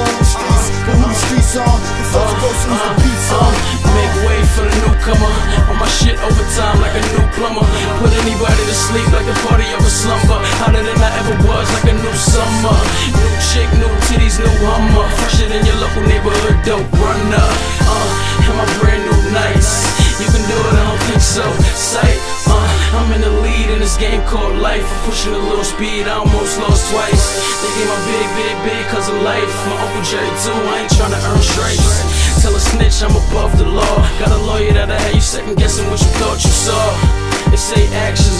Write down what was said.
on the streets. But who the streets on? The first person who's the beats on. make way for the newcomer. On my shit overtime like a new plumber. Put anybody to sleep like the party of a slumber. Hotter than I ever was, like a new summer. New chick, new titties, new hummer. Fresher than your local neighborhood dope runner. Uh, and my brand new nights. You can do it, I don't think so. Sight, uh, I'm in the lead in this game called life. I'm pushing a little speed, I almost lost twice. They gave life. My Uncle Jerry too, I ain't tryna earn stripes. Tell a snitch I'm above the law. Got a lawyer that'll have you second guessing what you thought you saw. They say actions